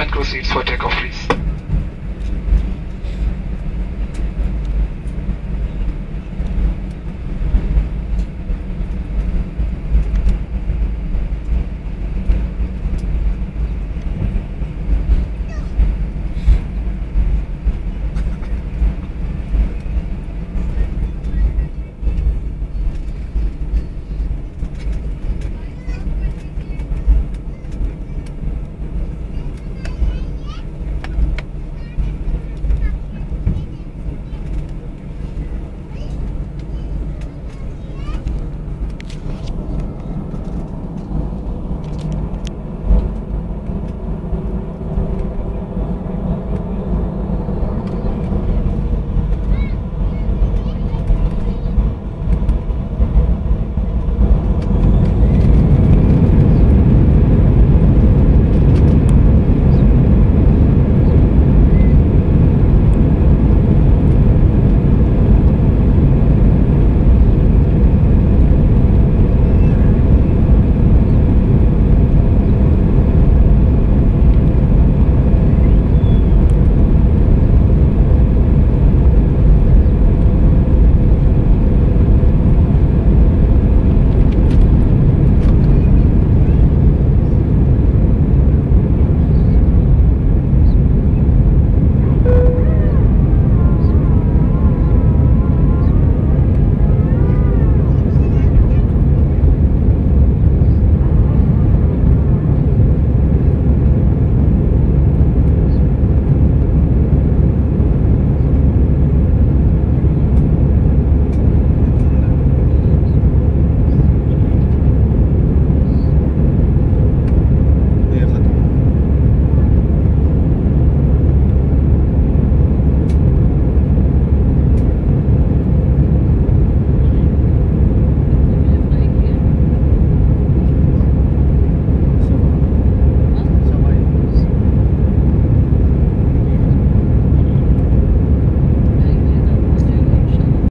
Current proceeds for takeoff, please.